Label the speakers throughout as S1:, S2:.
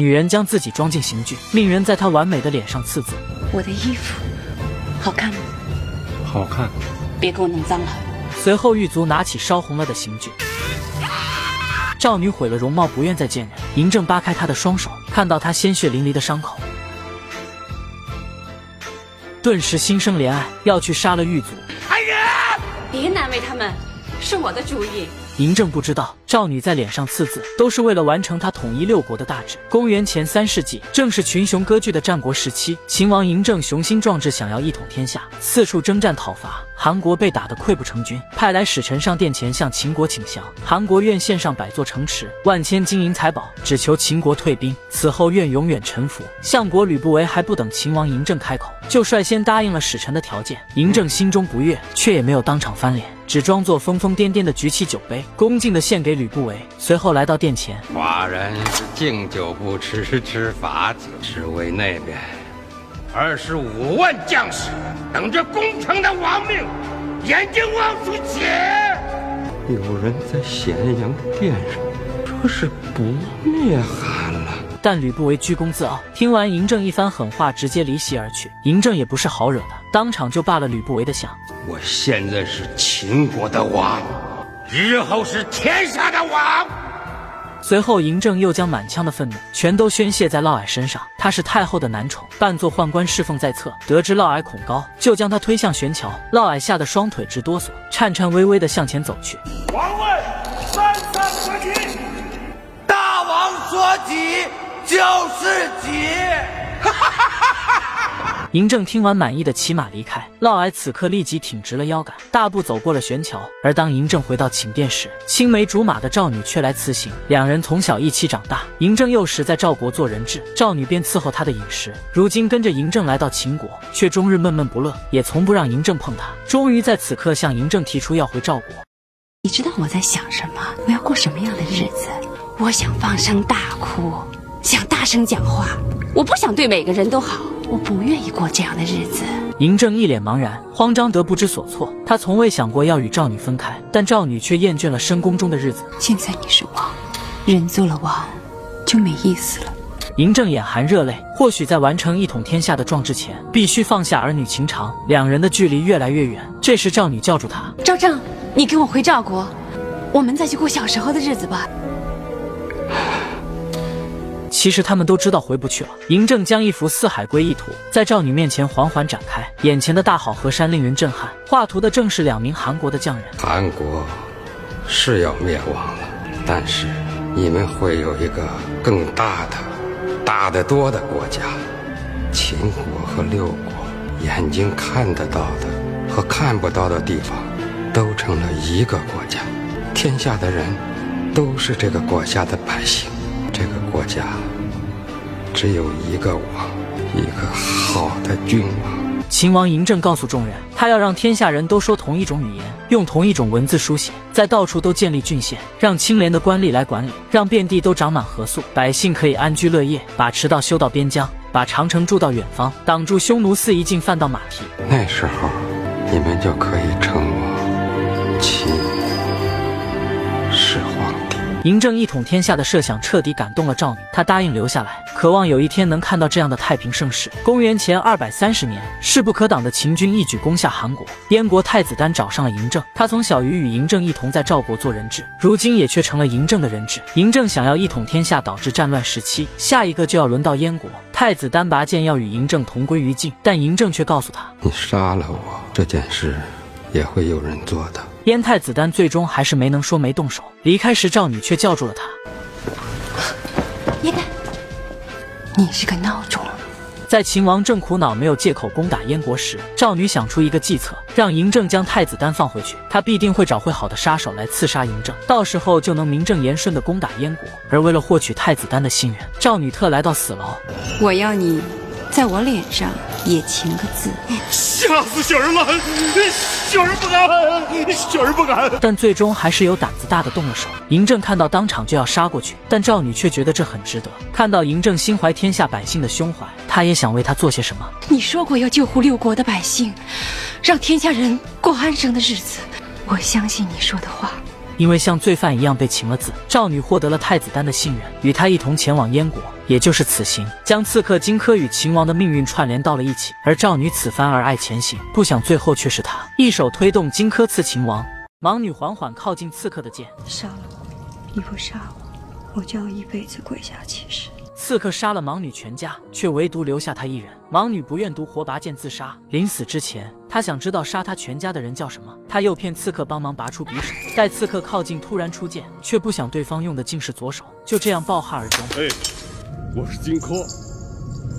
S1: 女人将自己装进刑具，命人在她完美的脸上刺字。
S2: 我的衣服好看吗？
S3: 好看。
S2: 别给我弄脏了。
S1: 随后狱卒拿起烧红了的刑具。赵女毁了容貌，不愿再见人。嬴政扒开她的双手，看到她鲜血淋漓的伤口，顿时心生怜爱，要去杀了狱卒。
S2: 来人！别难为他们，是我的主意。
S1: 嬴政不知道，赵女在脸上刺字，都是为了完成他统一六国的大志。公元前三世纪，正是群雄割据的战国时期。秦王嬴政雄心壮志，想要一统天下，四处征战讨伐。韩国被打得溃不成军，派来使臣上殿前向秦国请降。韩国愿献上百座城池、万千金银财宝，只求秦国退兵，此后愿永远臣服。相国吕不韦还不等秦王嬴政开口，就率先答应了使臣的条件。嬴政心中不悦，却也没有当场翻脸。只装作疯疯癫癫的举起酒杯，恭敬的献给吕不韦，随后来到殿前。
S4: 寡人是敬酒不吃吃罚酒，只为那边二十五万将士等着攻城的亡命，眼睛望出血。有人在咸阳殿上说是不灭韩了。
S1: 但吕不韦居功自傲，听完嬴政一番狠话，直接离席而去。嬴政也不是好惹的，当场就罢了吕不韦的相。
S4: 我现在是秦国的王，日后是天下的王。
S1: 随后，嬴政又将满腔的愤怒全都宣泄在嫪毐身上。他是太后的男宠，扮作宦官侍奉在侧。得知嫪毐恐高，就将他推向悬桥。嫪毐吓得双腿直哆嗦，颤颤巍巍地向前走去。
S5: 王位三三所及，
S6: 大王所及。就是急。
S1: 嬴政听完，满意的骑马离开。嫪毐此刻立即挺直了腰杆，大步走过了悬桥。而当嬴政回到寝殿时，青梅竹马的赵女却来辞行。两人从小一起长大，嬴政幼时在赵国做人质，赵女便伺候他的饮食。如今跟着嬴政来到秦国，却终日闷闷不乐，也从不让嬴政碰她。终于在此刻向嬴政提出要回赵国。
S2: 你知道我在想什么？我要过什么样的日子？我想放声大哭。想大声讲话，我不想对每个人都好，我不愿意过这样的日子。
S1: 嬴政一脸茫然，慌张得不知所措。他从未想过要与赵女分开，但赵女却厌倦了深宫中的日子。
S2: 现在你是王，人做了王就没意思了。
S1: 嬴政眼含热泪，或许在完成一统天下的壮志前，必须放下儿女情长。两人的距离越来越远。这时赵女叫住他：“
S2: 赵正，你跟我回赵国，我们再去过小时候的日子吧。”
S1: 其实他们都知道回不去了。嬴政将一幅四海归一图在赵女面前缓缓展开，眼前的大好河山令人震撼。画图的正是两名韩国的匠人。
S4: 韩国是要灭亡了，但是你们会有一个更大的、大得多的国家。秦国和六国眼睛看得到的和看不到的地方，都成了一个国家。天下的人都是这个国家的百姓。这个国家只有一个我，一个好的君王。
S1: 秦王嬴政告诉众人，他要让天下人都说同一种语言，用同一种文字书写，在到处都建立郡县，让清廉的官吏来管理，让遍地都长满河粟，百姓可以安居乐业，把驰道修到边疆，把长城筑到远方，挡住匈奴肆意进犯到马蹄。
S4: 那时候，你们就可以称我
S1: 嬴政一统天下的设想彻底感动了赵女，她答应留下来，渴望有一天能看到这样的太平盛世。公元前二百三十年，势不可挡的秦军一举攻下韩国，燕国太子丹找上了嬴政。他从小与与嬴政一同在赵国做人质，如今也却成了嬴政的人质。嬴政想要一统天下，导致战乱时期，下一个就要轮到燕国。太子丹拔剑要与嬴政同归于尽，但嬴政却告诉他：“
S4: 你杀了我，这件事也会有人做的。”
S1: 燕太子丹最终还是没能说没动手，离开时赵女却叫住了他。
S2: 燕丹，你是个孬种。
S1: 在秦王正苦恼没有借口攻打燕国时，赵女想出一个计策，让嬴政将太子丹放回去，他必定会找会好的杀手来刺杀嬴政，到时候就能名正言顺的攻打燕国。而为了获取太子丹的信任，赵女特来到死牢。
S2: 我要你。在我脸上也签个字，
S5: 吓死小人了！小人不敢，小人不敢。
S1: 但最终还是有胆子大的动了手。嬴政看到当场就要杀过去，但赵女却觉得这很值得。看到嬴政心怀天下百姓的胸怀，她也想为他做些什么。
S2: 你说过要救护六国的百姓，让天下人过安生的日子，我相信你说的话。
S1: 因为像罪犯一样被擒了字，赵女获得了太子丹的信任，与他一同前往燕国，也就是此行，将刺客荆轲与秦王的命运串联到了一起。而赵女此番而爱前行，不想最后却是他一手推动荆轲刺秦王。盲女缓缓靠近刺客的剑，
S3: 杀了我！你不杀我，我就要一辈子跪下乞食。
S1: 刺客杀了盲女全家，却唯独留下她一人。盲女不愿独活拔剑自杀，临死之前，她想知道杀她全家的人叫什么。她诱骗刺客帮忙拔出匕首，待刺客靠近，突然出剑，却不想对方用的竟是左手，就这样抱憾而终。
S5: 哎，我是荆轲。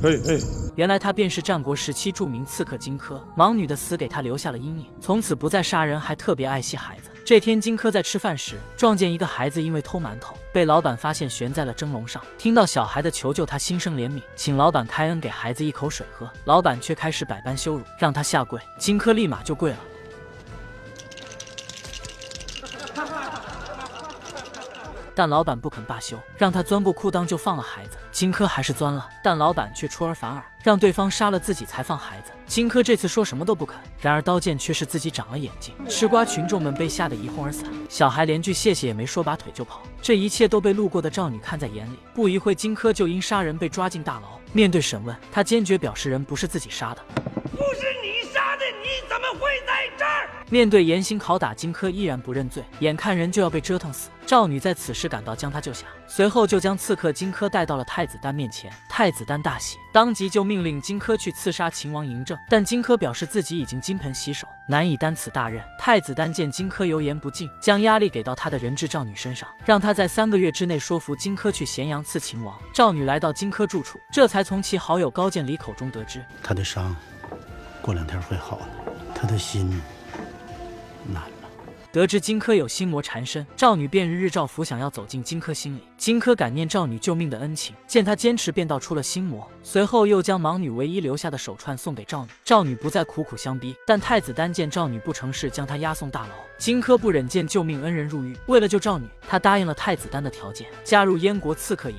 S5: 哎哎。
S1: 原来他便是战国时期著名刺客荆轲。盲女的死给他留下了阴影，从此不再杀人，还特别爱惜孩子。这天，荆轲在吃饭时撞见一个孩子因为偷馒头被老板发现，悬在了蒸笼上。听到小孩的求救，他心生怜悯，请老板开恩给孩子一口水喝。老板却开始百般羞辱，让他下跪。荆轲立马就跪了。但老板不肯罢休，让他钻过裤裆就放了孩子。荆轲还是钻了，但老板却出尔反尔，让对方杀了自己才放孩子。荆轲这次说什么都不肯，然而刀剑却是自己长了眼睛。吃瓜群众们被吓得一哄而散，小孩连句谢谢也没说，拔腿就跑。这一切都被路过的赵女看在眼里。不一会，荆轲就因杀人被抓进大牢。面对审问，他坚决表示人不是自己杀的。
S6: 怎么会在这儿？
S1: 面对严刑拷打，荆轲依然不认罪，眼看人就要被折腾死。赵女在此时赶到，将他救下，随后就将刺客荆轲带到了太子丹面前。太子丹大喜，当即就命令荆轲去刺杀秦王嬴政。但荆轲表示自己已经金盆洗手，难以担此大任。太子丹见荆轲油盐不进，将压力给到他的人质赵女身上，让他在三个月之内说服荆轲去咸阳刺秦王。赵女来到荆轲住处，这才从其好友高渐离口中得知，
S7: 他的伤过两天会好的，他的心难了。
S1: 得知荆轲有心魔缠身，赵女便日日照拂，想要走进荆轲心里。荆轲感念赵女救命的恩情，见她坚持，便道出了心魔。随后又将盲女唯一留下的手串送给赵女，赵女不再苦苦相逼。但太子丹见赵女不成事，将她押送大牢。荆轲不忍见救命恩人入狱，为了救赵女，他答应了太子丹的条件，加入燕国刺客营。